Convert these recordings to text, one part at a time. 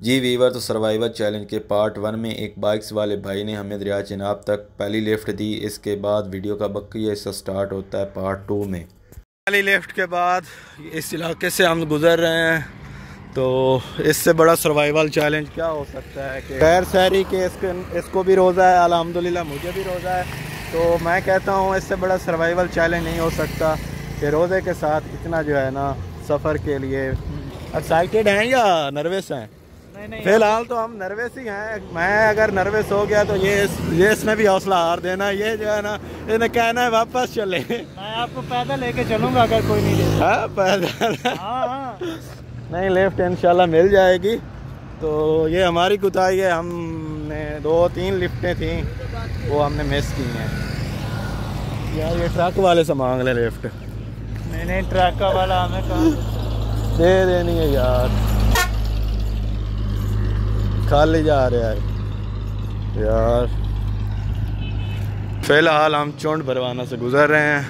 जी Weaver तो survivor challenge के part one में एक बाइक्स वाले भाई ने हमें दरिया चिनाब तक पहली लिफ्ट दी। इसके बाद वीडियो का बकिया हिस्सा स्टार्ट होता है पार्ट टू में। पहली लिफ्ट के बाद इस इलाके से हम गुज़र रहे हैं। तो इससे बड़ा सर्वाइवल चैलेंज क्या हो सकता है कि गैर शहरी के इसके इसको भी रोज़ा है अलहमदिल्ला मुझे भी रोज़ा है। तो मैं कहता हूँ इससे बड़ा सर्वाइवल चैलेंज नहीं हो सकता कि रोज़े के साथ इतना जो है ना सफ़र के लिए एक्साइटेड हैं या नर्वस हैं? फ़िलहाल तो हम नर्वस ही हैं। मैं अगर नर्वस हो गया तो ये ये इसमें भी हौसला हार देना ये जो है ना इन्हें कहना है वापस चले। मैं आपको पैदल लेके चलूँगा अगर कोई नहीं हाँ पैदल। हाँ हाँ। नहीं लेफ़्ट इंशाल्लाह मिल जाएगी। तो ये हमारी कुताई है हमने दो तीन लिफ्टें थी वो हमने मिस की हैं। यार ये ट्रक वाले से मांग ले लिफ्ट नहीं नहीं ट्रक का वाला हमें कहा दे देनी है यार। खाली जा रहा है। यार। फ़िलहाल हम चौंड भरवाना से गुजर रहे हैं।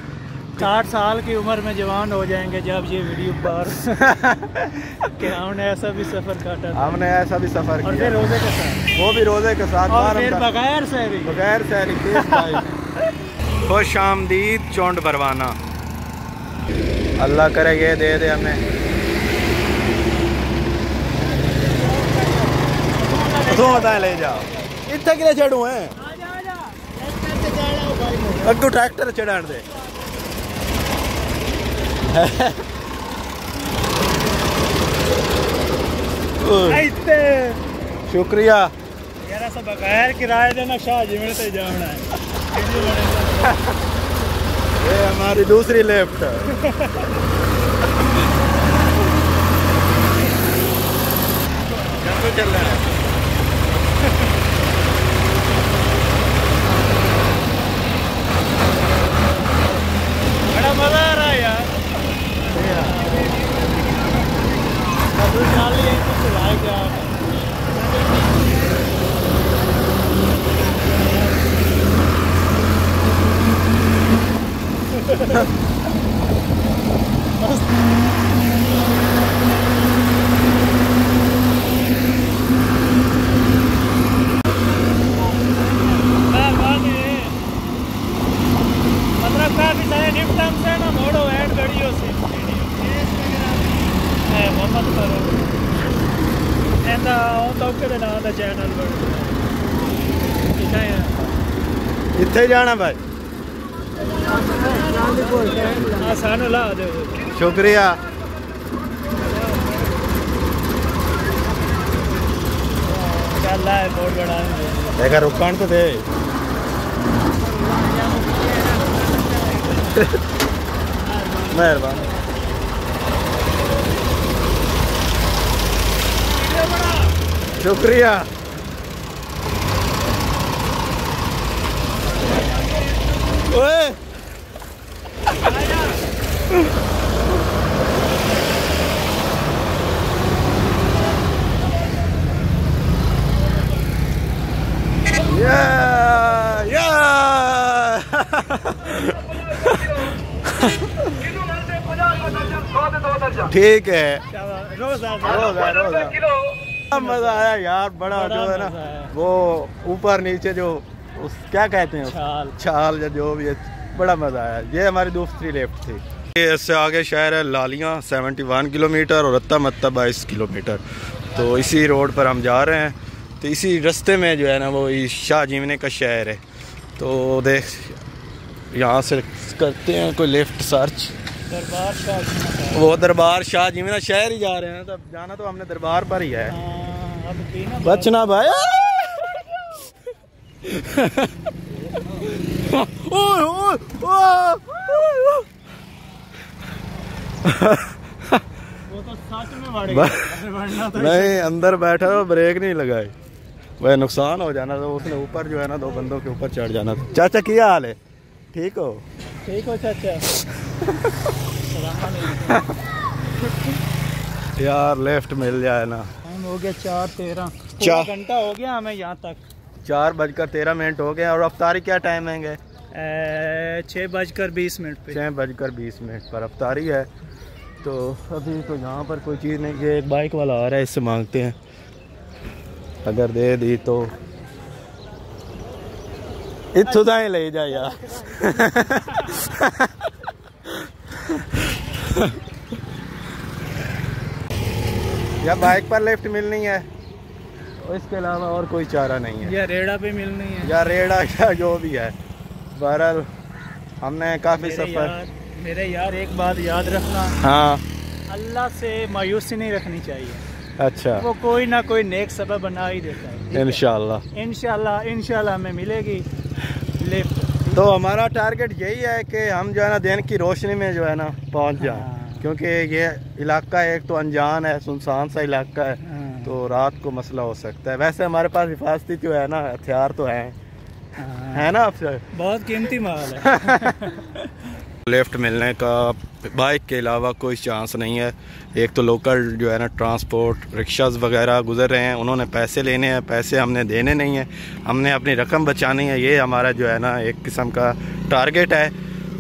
साठ साल की उम्र में जवान हो जाएँगे जब ये वीडियो पर। कि हमने ऐसा भी सफ़र काटा हमने ऐसा भी सफ़र और किया। फिर रोज़े के साथ। वो भी रोज़े के साथ और फिर बगैर सहरी। बगैर सहरी खुश आमदीद चौंड भरवाना। अल्लाह करे ये दे दे हमें। तू बताए ले जाओ। इतने किले चढ़ू हैं? अगू ट्रैक्टर चढ़ाण दे। शुक्रिया। यार ऐसा बगैर किराए देना शाह जिमने से जाना है। ये हमारी दूसरी लेफ़्ट चल रहा है। बड़ा मज़ा आ रहा है यार। पे चलाए क्या मतलब काफ़ी सारे निपटम से ना मोड़ो ऐड गड़ियों से है मोहम्मद करो ऐसा हो तो के ना दा चैनल पर ठीक है ਇੱਥੇ ਹੀ ਜਾਣਾ ਭਾਈ आ सानू ला दे ਸ਼ੁਕਰੀਆ चल है बहुत बड़ा ਦੇਖਾ ਰੁਕਣ ਤੇ ਦੇ ਮਿਹਰਬਾਨੀ ਸ਼ੁਕਰੀਆ ਓਏ Yeah! Yeah! ठीक है रोजा मज़ा आया यार बड़ा बड़ा जो है ना वो ऊपर नीचे जो उस क्या कहते हैं छाल। छाल या जो भी है बड़ा मज़ा आया। ये हमारी दूसरी लेफ़्ट थी। ये इससे आगे शहर है लालियाँ 71 किलोमीटर और रत्ता मत्ता 22 किलोमीटर तो इसी रोड पर हम जा रहे हैं। तो इसी रास्ते में जो है ना वो शाह जीवने का शहर है। तो देख यहाँ से करते हैं कोई लेफ़्ट सर्च दरबार शाह वो दरबार शाह जीवना शहर ही जा रहे हैं। तब जाना तो हमने दरबार पर ही है। हाँ, बचना भाई। ओए ओए ओए वो तो सच में तो नहीं अंदर बैठा तो ब्रेक नहीं लगाई। वह नुकसान हो जाना तो उसने ऊपर जो है ना दो बंदों के ऊपर चढ़ जाना था। चाचा क्या हाल है? ठीक हो? ठीक हो चाचा? यार लेफ़्ट मिल जाए ना। हो गया चार तेरह। चार- घंटा हो गया हमें यहाँ तक। चार बजकर तेरह मिनट हो गए और अफ्तारी क्या टाइम है छः बजकर बीस मिनट पे। छः बजकर बीस मिनट पर अफ्तारी है। तो अभी तो यहाँ पर कोई चीज़ नहीं ये एक बाइक वाला आ रहा है इससे मांगते हैं। अगर दे दी तो। इतों ताई ले जा यार। या बाइक पर लिफ्ट मिलनी है। इसके अलावा और कोई चारा नहीं है। या रेड़ा पे मिलनी है। या रेड़ा या जो भी है। बहरहाल हमने काफ़ी मेरे सफ़र यार मेरे यार एक बात याद रखना। हाँ। अल्लाह से मायूसी नहीं रखनी चाहिए। अच्छा। वो कोई ना कोई नेक सबब बना ही देता है। इनशाला इनशाला इनशाला हमें मिलेगी। लिफ्ट तो हमारा टारगेट यही है कि हम जो है ना दिन की रोशनी में जो है ना पहुँच जाएँ। हाँ। क्योंकि ये इलाका एक तो अनजान है सुनसान सा इलाका है। हाँ। तो रात को मसला हो सकता है। वैसे हमारे पास हिफाजती जो है ना हथियार तो हैं। हाँ, है ना आपसे बहुत कीमती माल है। लिफ्ट मिलने का बाइक के अलावा कोई चांस नहीं है। एक तो लोकल जो है ना ट्रांसपोर्ट रिक्शाज वगैरह गुजर रहे हैं। उन्होंने पैसे लेने हैं पैसे हमने देने नहीं हैं। हमने अपनी रकम बचानी है। ये हमारा जो है ना एक किस्म का टारगेट है।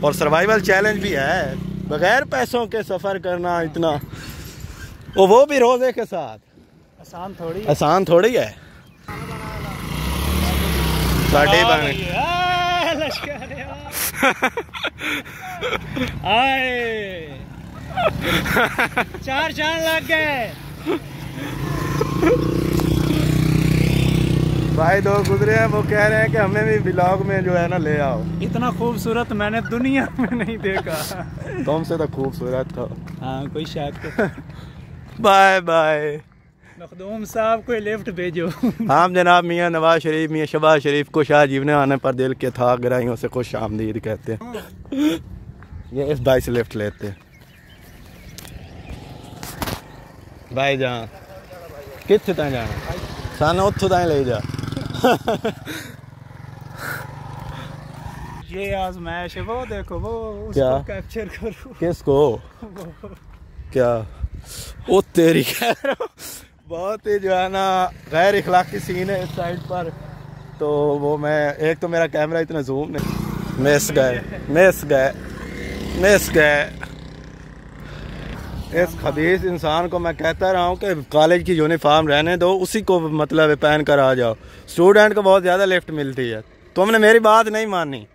और सर्वाइवल चैलेंज भी है। बगैर पैसों के सफ़र करना इतना। वो वो भी रोज़े के साथ। आसान थोड़ी आसान थोड़ी है। चाँद लग गए। भाई दो गुजरे हैं वो कह रहे हैं कि हमें भी ब्लॉग में जो है ना ले आओ। इतना खूबसूरत मैंने दुनिया में नहीं देखा। तुमसे तो खूबसूरत था हाँ कोई शक। बाय बाय मखदूम साहब कोई लिफ्ट भेजो। हम जनाब मियाँ नवाज़ शरीफ मियाँ शबाज शरीफ को शाह जीवने आने पर दिल के था गराइयों से खुश आमदीद कहते हैं। ये इस भाई से लिफ्ट लेते हैं। भाई जहाँ कितने तक जाना? सानू उत्थों तक ले जा। ये आजमाइश है वो देखो वो क्या? कैप्चर करो। किसको? क्या? ओ तेरी कह रहा हूँ बहुत ही जो है ना गैर इखलाकी सीन है इस साइड पर। तो वो मैं, एक तो मेरा कैमरा इतना जूम नहीं। मिस गए मिस गए मिस गए। इस खबीस इंसान को मैं कहता रहा हूँ कि कॉलेज की यूनिफॉर्म रहने दो, उसी को मतलब पहन कर आ जाओ। स्टूडेंट को बहुत ज़्यादा लिफ्ट मिलती है। तुमने मेरी बात नहीं मानी।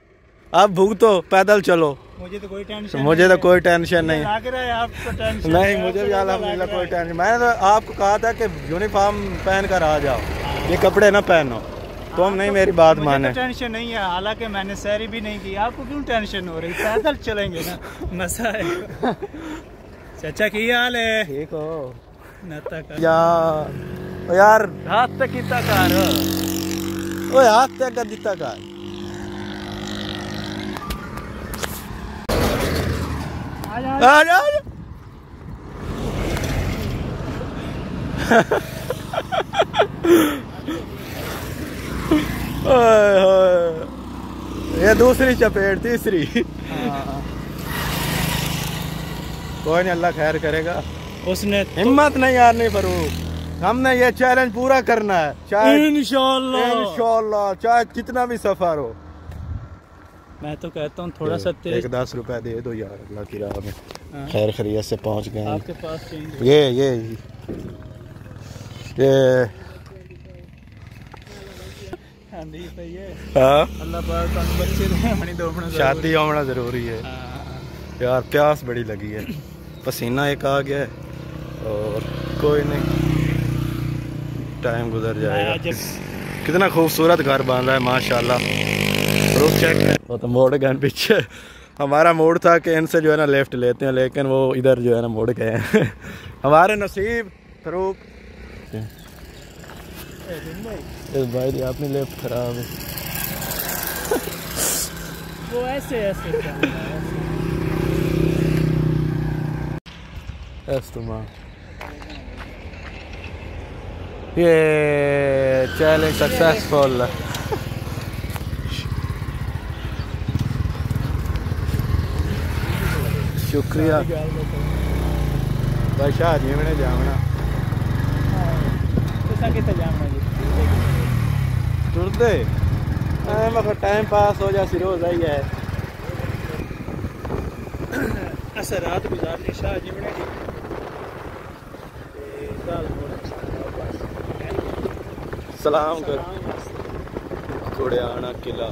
अब भुगतो पैदल चलो। मुझे तो कोई टेंशन मुझे तो कोई टेंशन नहीं। लग रहा है आपको टेंशन? नहीं मुझे भी अलहमदिल्ला कोई टेंशन मैंने तो आपको कहा था कि यूनिफॉर्म पहन कर आ जाओ। ये कपड़े ना पहनो। तुम नहीं मेरी बात मुझे माने। तो टेंशन नहीं है। हालाँकि मैंने सैरी भी नहीं की। आपको क्यों टेंशन हो रही? पैदल चलेंगे ना। मज़ा है। चाचा की हाल है? ठीक हो। यार यार। हाथ तक कितना कार। ओए हाथ तक कर दिता का ये दूसरी चपेट तीसरी। कोई नहीं अल्लाह खैर करेगा। उसने हिम्मत नहीं हारनी फरूक। हमने ये चैलेंज पूरा करना है। चाहे इंशाल्लाह। इंशाल्लाह चाहे कितना भी सफ़र हो। मैं तो कहता हूँ थोड़ा सा एक दस रुपया दे दो यार अल्लाह की राह में। खैर खरीत से पहुँच गए। आपके पास ये ये। ये। हाँ? शादी आना ज़रूरी है। यार प्यास बड़ी लगी है। पसीना एक आ गया है और कोई नहीं। टाइम गुजर जाएगा। कितना खूबसूरत घर बन रहा है माशाल्लाह। रूप चेक वो तो मोड़ गए पीछे। हमारा मूड था कि इनसे जो है ना लेफ़्ट लेते हैं लेकिन वो इधर जो है ना मुड़ गए हैं। हमारे नसीब फरूक। इस भाई दी अपनी लेफ़्ट खराब है। वो ऐसे ऐसे। इस्तेमाल ये चैलेंज सक्सेसफुल शुक्रिया भाई शाह जी मैंने जामना तुसां कित्थे जाना जी टुरदे मगर टाइम पास हो जा रोज आई है असां रात गुजारनी शाह जिमणे की ते कल सलाम कर कुड़ियाना किला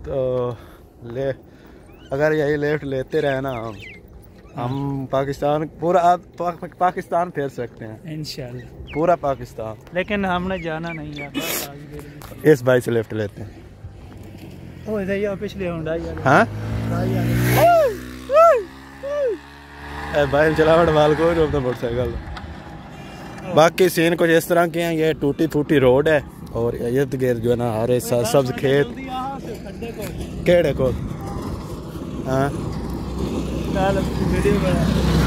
तो ले अगर यही लेफ़्ट लेते रहे ना हम हम पाकिस्तान पूरा पा, पाकिस्तान फेर सकते हैं। इंशाल्लाह। पूरा पाकिस्तान। लेकिन हमने जाना नहीं है। इस बाइक से लेफ़्ट लेते हैं। ओ इधर ये पिछले हाँ? ए, बाइक चलावट वाल को रोकता मोटरसाइकिल। बाकी सीन कुछ इस तरह के हैं ये टूटी फूटी रोड है और इर्द गिर्द जो है ना हरे सब्ज खेत। केड़े को हाँ। वीडियो